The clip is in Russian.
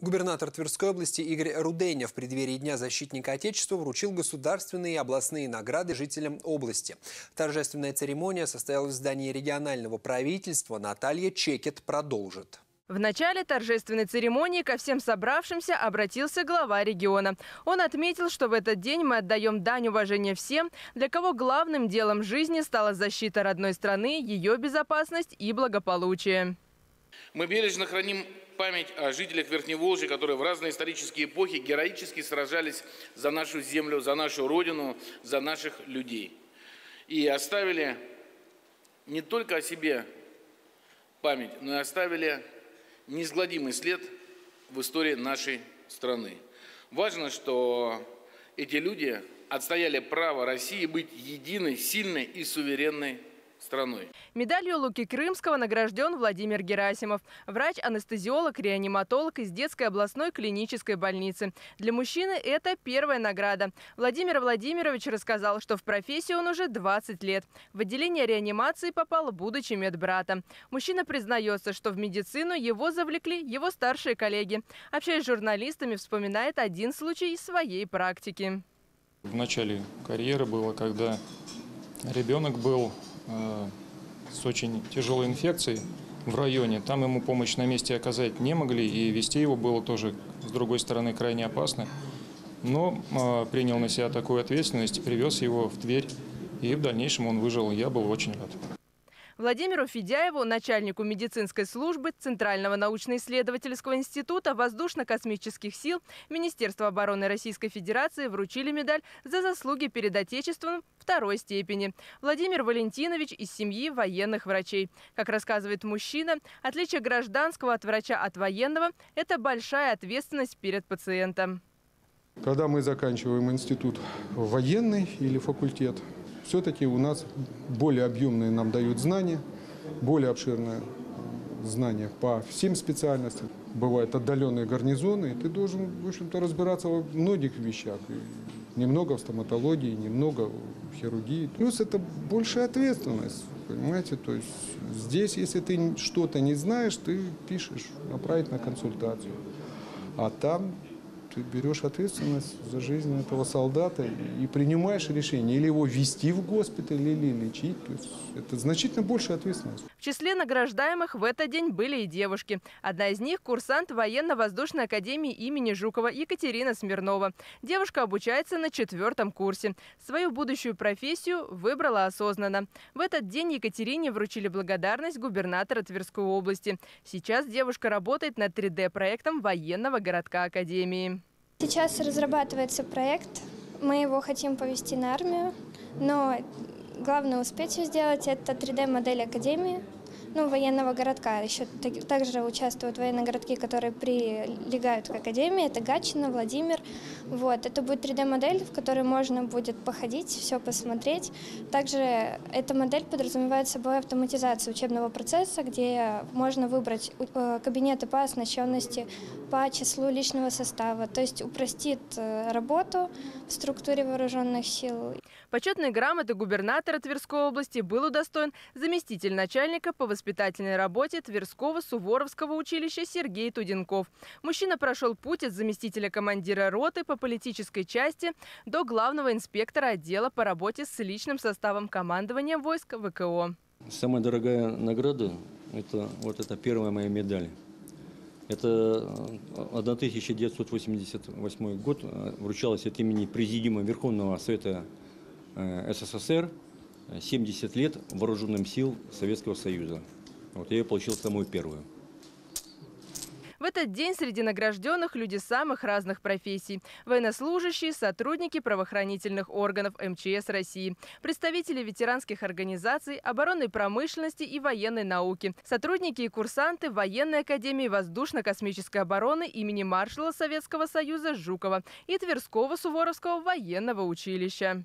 Губернатор Тверской области Игорь Руденя в преддверии Дня защитника Отечества вручил государственные и областные награды жителям области. Торжественная церемония состоялась в здании регионального правительства. Наталья Чекет продолжит. В начале торжественной церемонии ко всем собравшимся обратился глава региона. Он отметил, что в этот день мы отдаем дань уважения всем, для кого главным делом жизни стала защита родной страны, ее безопасность и благополучие. Мы бережно храним память о жителях Верхневолжья, которые в разные исторические эпохи героически сражались за нашу землю, за нашу родину, за наших людей. И оставили не только о себе память, но и оставили неизгладимый след в истории нашей страны. Важно, что эти люди отстояли право России быть единой, сильной и суверенной страной. Медалью Луки Крымского награжден Владимир Герасимов. Врач-анестезиолог, реаниматолог из детской областной клинической больницы. Для мужчины это первая награда. Владимир Владимирович рассказал, что в профессии он уже 20 лет. В отделение реанимации попал, будучи медбратом. Мужчина признается, что в медицину его завлекли его старшие коллеги. Общаясь с журналистами, вспоминает один случай из своей практики. В начале карьеры было, когда ребенок был с очень тяжелой инфекцией в районе. Там ему помощь на месте оказать не могли, и вести его было тоже, с другой стороны, крайне опасно. Но э, принял на себя такую ответственность, привез его в Тверь, и в дальнейшем он выжил. Я был очень рад. Владимиру Федяеву, начальнику медицинской службы Центрального научно-исследовательского института воздушно-космических сил Министерства обороны Российской Федерации вручили медаль за заслуги перед Отечеством второй степени. Владимир Валентинович из семьи военных врачей. Как рассказывает мужчина, отличие гражданского от врача от военного – это большая ответственность перед пациентом. Когда мы заканчиваем институт военный или факультет, все-таки у нас более объемные нам дают знания, более обширные знания по всем специальностям. Бывают отдаленные гарнизоны, и ты должен, в общем-то, разбираться во многих вещах. Немного в стоматологии, немного в хирургии. Плюс это большая ответственность, понимаете? То есть здесь, если ты что-то не знаешь, ты пишешь, направить на консультацию. А там ты берешь ответственность за жизнь этого солдата и принимаешь решение или его вести в госпиталь, или лечить. То есть это значительно большая ответственность. В числе награждаемых в этот день были и девушки. Одна из них – курсант военно-воздушной академии имени Жукова Екатерина Смирнова. Девушка обучается на четвертом курсе. Свою будущую профессию выбрала осознанно. В этот день Екатерине вручили благодарность губернатора Тверской области. Сейчас девушка работает над 3D-проектом военного городка Академии. Сейчас разрабатывается проект, мы его хотим повести на армию, но главное успеть все сделать – это 3D-модель Академии, ну, военного городка. Еще также участвуют военные городки, которые прилегают к Академии. Это Гатчина, Владимир. Вот. Это будет 3D-модель, в которой можно будет походить, все посмотреть. Также эта модель подразумевает собой автоматизацию учебного процесса, где можно выбрать э, кабинеты по оснащенности, по числу личного состава. То есть упростит э, работу в структуре вооруженных сил. Почетной грамоты губернатора Тверской области был удостоен заместитель начальника по воспитательной работе Тверского Суворовского училища Сергей Туденков. Мужчина прошел путь от заместителя командира роты по политической части до главного инспектора отдела по работе с личным составом командования войск ВКО. Самая дорогая награда – это вот эта первая моя медаль. Это 1988 э, год, э, вручалась от имени Президиума Верховного Совета Э, СССР 70 лет вооруженным сил Советского Союза. Вот я получил самую первую. В этот день среди награжденных люди самых разных профессий. Военнослужащие, сотрудники правоохранительных органов МЧС России, представители ветеранских организаций, оборонной промышленности и военной науки, сотрудники и курсанты Военной академии воздушно-космической обороны имени маршала Советского Союза Жукова и Тверского Суворовского военного училища.